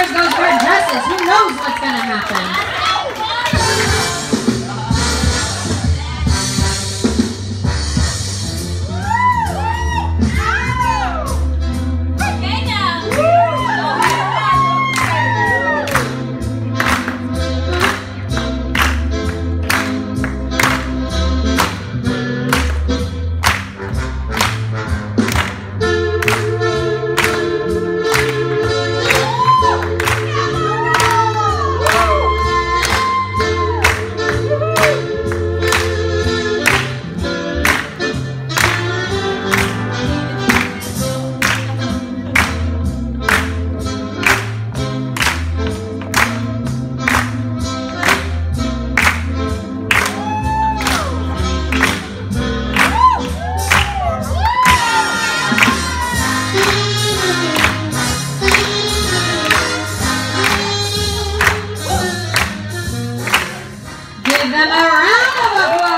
ours goes for justice. Who knows what's going to happen? Give them a round of applause.